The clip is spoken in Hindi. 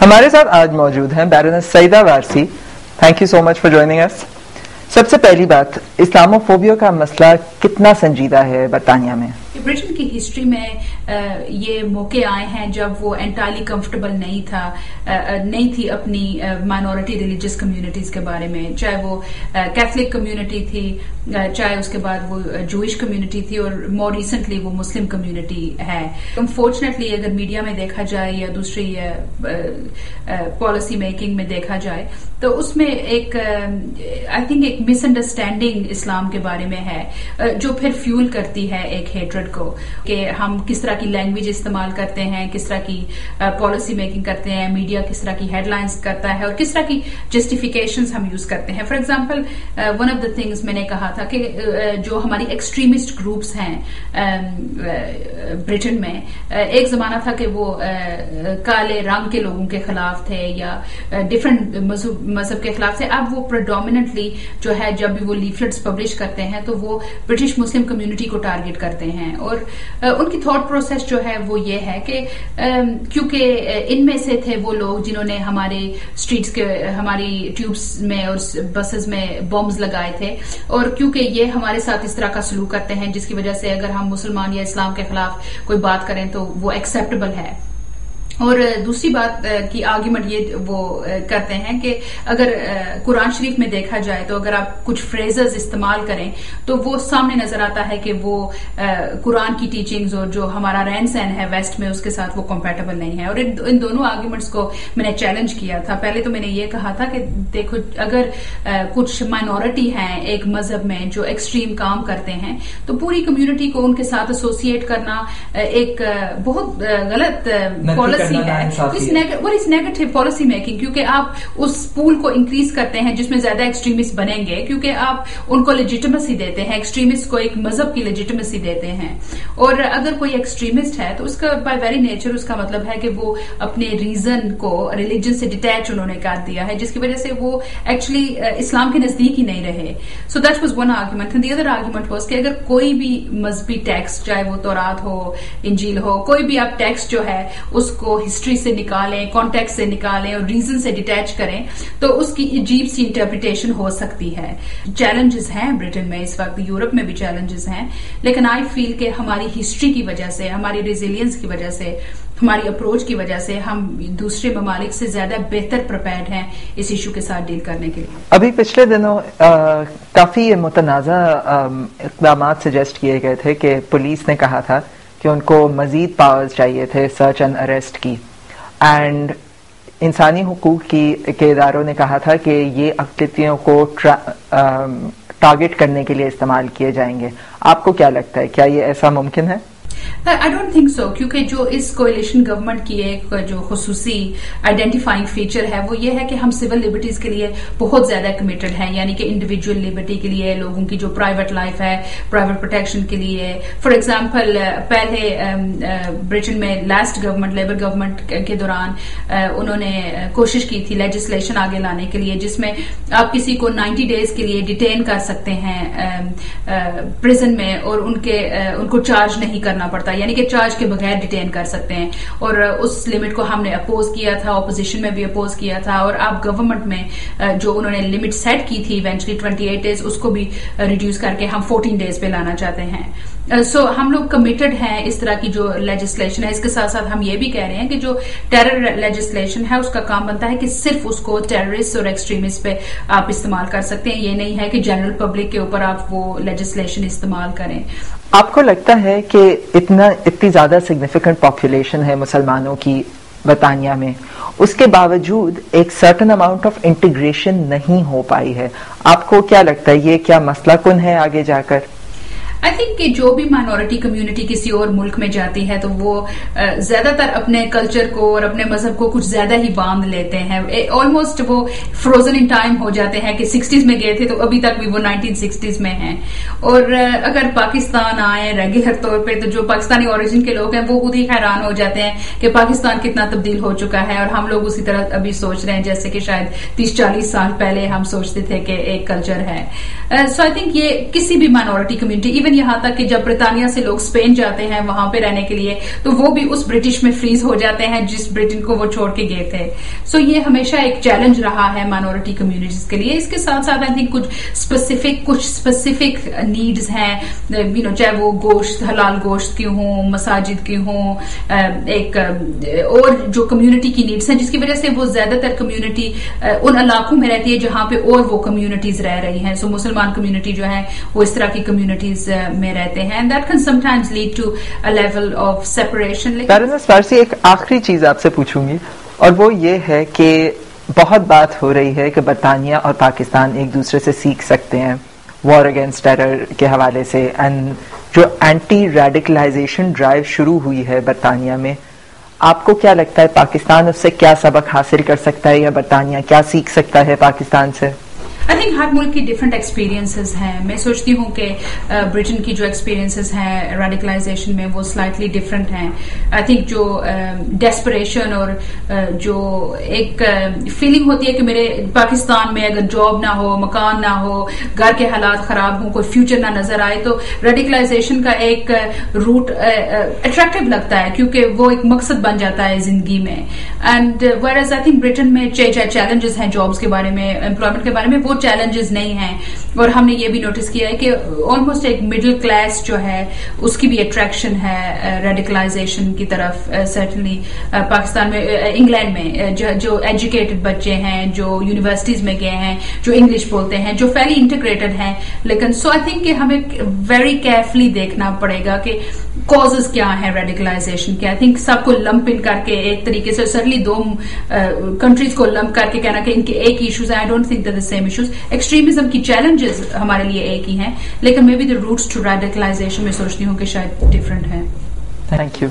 हमारे साथ आज मौजूद हैं baroness Sayeeda Warsi. Thank you so much for joining us सबसे पहली बात, इस्लामोफोबिया का मसला कितना संजीदा है बरतानिया में? ब्रिटेन की हिस्ट्री में ये मौके आए हैं जब वो एंटायरली कंफर्टेबल नहीं था नहीं थी अपनी माइनॉरिटी रिलीजियस कम्युनिटीज के बारे में। चाहे वो कैथलिक कम्युनिटी थी चाहे उसके बाद वो जूइश कम्युनिटी थी और मोर रिसेंटली वो मुस्लिम कम्युनिटी है। अनफॉर्चुनेटली अगर मीडिया में देखा जाए या दूसरी पॉलिसी मेकिंग में देखा जाए तो उसमें एक आई थिंक एक मिसअंडरस्टैंडिंग इस्लाम के बारे में है जो फिर फ्यूल करती है एक हेट्रेड को, कि हम किस तरह की लैंग्वेज इस्तेमाल करते हैं, किस तरह की पॉलिसी मेकिंग करते हैं मीडिया किस तरह की हेडलाइंस करता है और किस तरह की जस्टिफिकेशन हम यूज़ करते हैं। For example one of the things मैंने कहा था कि जो हमारी एक्सट्रीमिस्ट ग्रुप्स हैं ब्रिटेन में एक जमाना था कि वो काले रंग के लोगों के खिलाफ थे या डिफरेंट मज़हब के खिलाफ थे। अब वो प्रोडोमिनेटली जो है, जब भी वो लीफलेट्स पब्लिश करते हैं तो वो ब्रिटिश मुस्लिम कम्युनिटी को टारगेट करते हैं और उनकी थॉट प्रोसेस जो है वो ये है कि क्योंकि इनमें से थे वो लोग जिन्होंने हमारे स्ट्रीट्स के हमारी ट्यूब्स में और बसेस में बॉम्ब लगाए थे। और क्योंकि ये हमारे साथ इस तरह का सलूक करते हैं, जिसकी वजह से अगर हम मुसलमान या इस्लाम के खिलाफ कोई बात करें तो वो एक्सेप्टेबल है। और दूसरी बात की आर्ग्यूमेंट ये वो करते हैं कि अगर कुरान शरीफ में देखा जाए तो अगर आप कुछ फ्रेजेस इस्तेमाल करें तो वो सामने नज़र आता है कि वो कुरान की टीचिंग्स और जो हमारा रहन सहन है वेस्ट में उसके साथ वो कंपेटेबल नहीं है। और इन, दोनों आर्ग्यूमेंट्स को मैंने चैलेंज किया था। पहले तो मैंने ये कहा था कि देखो अगर कुछ माइनॉरिटी है एक मज़हब में जो एक्सट्रीम काम करते हैं तो पूरी कम्युनिटी को उनके साथ एसोसिएट करना एक बहुत गलत पॉलिसी पॉलिसी है। वो इस नेगेटिव पॉलिसी मेकिंग क्योंकि आप उस पूल को इंक्रीज करते हैं जिसमें ज़्यादा एक्सट्रीमिस्ट बनेंगे क्योंकि आप उनको लेजिटमेसी देते हैं एक्सट्रीमिस्ट को एक मज़हब की लेजिटमेसी देते हैं। और अगर कोई एक्सट्रीमिस्ट है तो उसका बाय वेरी नेचर उसका मतलब है कि वो अपने रीजन को रिलीजन से डिटैच उन्होंने कर दिया है जिसकी वजह से वो एक्चुअली इस्लाम के नज़दीक ही नहीं रहे। So that was one argument the other argument was कि अगर कोई भी मजहबी टैक्स चाहे वो तोरात हो इंजील हो कोई भी आप टैक्स जो है उसको हिस्ट्री से निकालें कॉन्टेक्ट से निकालें और रीजन से डिटैच करें तो उसकी अजीब सी इंटरप्रिटेशन हो सकती है। चैलेंजेस हैं ब्रिटेन में इस वक्त यूरोप में भी चैलेंजेस हैं लेकिन आई फील के हमारी हिस्ट्री की वजह से हमारी रेजिलियंस की वजह से हमारी अप्रोच की वजह से हम दूसरे ममालिक से ज़्यादा बेहतर प्रिपेयर्ड हैं इस इशू के साथ डील करने के लिए। अभी पिछले दिनों आ, काफ़ी मुतनाज़ा इकदाम सजेस्ट किए गए थे कि पुलिस ने कहा था कि उनको मजीद पावर्स चाहिए थे सर्च एंड अरेस्ट की। एंड इंसानी हकूक की के इदारों ने कहा था कि ये अकतियों को टारगेट करने के लिए इस्तेमाल किए जाएँगे। आपको क्या लगता है, क्या ये ऐसा मुमकिन है? आई डोंट थिंक सो क्योंकि जो इस कोलिशन गवर्नमेंट की एक, जो खसूसी आइडेंटिफाइंग फीचर है, वो ये है कि हम सिविल लिबर्टीज के लिए बहुत ज़्यादा कमिटेड हैं, यानी कि इंडिविजुअल लिबर्टी के लिए, लोगों की जो प्राइवेट लाइफ है प्राइवेट प्रोटेक्शन के लिए। फॉर एग्ज़ाम्पल पहले ब्रिटेन में लास्ट गवर्नमेंट लेबर गवर्नमेंट के दौरान उन्होंने कोशिश की थी लेजिस्लेशन आगे लाने के लिए, जिसमें आप किसी को 90 डेज़ के लिए डिटेन कर सकते हैं प्रिजन में, और उनके उनको चार्ज नहीं करना पड़ता। यानी कि चार्ज के बगैर डिटेन कर सकते हैं। और उस लिमिट को हमने अपोज किया था ऑपोजिशन में भी अपोज किया था, और अब गवर्नमेंट में जो उन्होंने लिमिट सेट की थी इवेंचुअली 28 डेज़ उसको भी रिड्यूस करके हम 14 डेज़ पे लाना चाहते हैं। सो so, हम लोग कमिटेड हैं इस तरह की जो लेजिस्लेशन है। इसके साथ साथ हम ये भी कह रहे हैं कि जो टेरर लेजिस्लेशन है उसका काम बनता है कि सिर्फ़ उसको टेररिस्ट और एक्सट्रीमिस्ट पे आप इस्तेमाल कर सकते हैं। ये नहीं है कि जनरल पब्लिक के ऊपर आप वो लेजिस्लेशन इस्तेमाल करें। आपको लगता है कि इतना इतनी ज़्यादा सिग्निफिकेंट पॉपुलेशन है मुसलमानों की बरतानिया में? उसके बावजूद एक सर्टन अमाउंट ऑफ़ इंटीग्रेशन नहीं हो पाई है। आपको क्या लगता है ये क्या मसला कुन है आगे जाकर? आई थिंक कि जो भी माइनॉरिटी कम्युनिटी किसी और मुल्क में जाती है तो वो ज़्यादातर अपने कल्चर को और अपने मज़हब को कुछ ज़्यादा ही बाँध लेते हैं। ऑलमोस्ट वो फ्रोजन इन टाइम हो जाते हैं कि सिक्सटीज में गए थे तो अभी तक भी वो नाइनटीन सिक्सटीज में हैं। और अगर पाकिस्तान आए रेगुलर तौर पर तो जो पाकिस्तानी ओरिजिन के लोग हैं, वो खुद ही हैरान हो जाते हैं कि पाकिस्तान कितना तब्दील हो चुका है। और हम लोग उसी तरह अभी सोच रहे हैं, जैसे कि शायद तीस चालीस साल पहले हम सोचते थे कि एक कल्चर है। सो आई थिंक ये किसी भी माइनॉरिटी कम्युनिटी इवन यहाँ तक कि जब ब्रिटानिया से लोग स्पेन जाते हैं वहाँ पे रहने के लिए तो वो भी उस ब्रिटिश में फ्रीज हो जाते हैं जिस ब्रिटेन को वो छोड़ के गए थे। सो so ये हमेशा एक चैलेंज रहा है माइनॉरिटी कम्युनिटीज के लिए। इसके साथ साथ आई थिंक कुछ स्पेसिफिक कुछ स्पेसिफिक नीड्स हैं। यू नो चाहे वो गोश्त हलाल गोश्त की हों मसाजिद की हों एक और जो कम्युनिटी की नीड्स हैं जिसकी वजह से वो ज़्यादातर कम्युनिटी उन इलाकों में रहती है जहाँ पे और वो कम्युनिटीज रह रही हैं। सो so, मुसलमान कम्युनिटी जो है वो इस तरह की कम्युनिटीज में रहते हैं. That can sometimes lead to a level of separation लेकिन फारसी एक आखिरी चीज़ आपसे पूछूँगी, और वो ये है कि बहुत बात हो रही है कि बरतानिया और पाकिस्तान एक दूसरे से सीख सकते हैं. वॉर अगेंस्ट टेरर के हवाले से. एंड जो एंटी रेडिकलाइजेशन ड्राइव शुरू हुई है बरतानिया में, आपको क्या लगता है पाकिस्तान उससे क्या सबक हासिल कर सकता है या बरतानिया क्या सीख सकता है पाकिस्तान से? आई थिंक हर मुल्क की डिफरेंट एक्सपीरियंसेस हैं। मैं सोचती हूँ कि ब्रिटेन की जो एक्सपीरियंसेस हैं रेडिकलाइजेशन में वो स्लाइटली डिफरेंट हैं। आई थिंक जो डेस्परेशन और जो एक फीलिंग होती है कि मेरे पाकिस्तान में अगर जॉब ना हो, मकान ना हो, घर के हालात खराब हों, कोई फ्यूचर ना नज़र आए तो रेडिकलाइजेशन का एक रूट अट्रैक्टिव लगता है, क्योंकि वो एक मकसद बन जाता है ज़िंदगी में। And where as I think Britain में चैलेंजेस हैं जॉब्स के बारे में एम्प्लॉयमेंट के बारे में, वो चैलेंजेस नहीं है। और हमने ये भी नोटिस किया है कि ऑलमोस्ट एक मिडिल क्लास जो है उसकी भी अट्रैक्शन है रेडिकलाइजेशन की तरफ़ सर्टनली पाकिस्तान में इंग्लैंड में जो, जो एजुकेटेड बच्चे हैं जो यूनिवर्सिटीज में गए हैं जो इंग्लिश बोलते हैं जो फैली इंटीग्रेटेड हैं। लेकिन सो आई थिंक हमें वेरी केयरफुली देखना पड़ेगा कि कॉजेज क्या है रेडिकलाइजेशन के? आई थिंक सबको लंप इन करके एक तरीके से सरली दो कंट्रीज़ uh, को लंप करके कहना कि इनके एक issues I don't think the same issues extremism की चैलेंजेस हमारे लिए एक ही हैं लेकिन maybe the roots to radicalisation में सोचती हूँ कि शायद डिफरेंट है। Thank you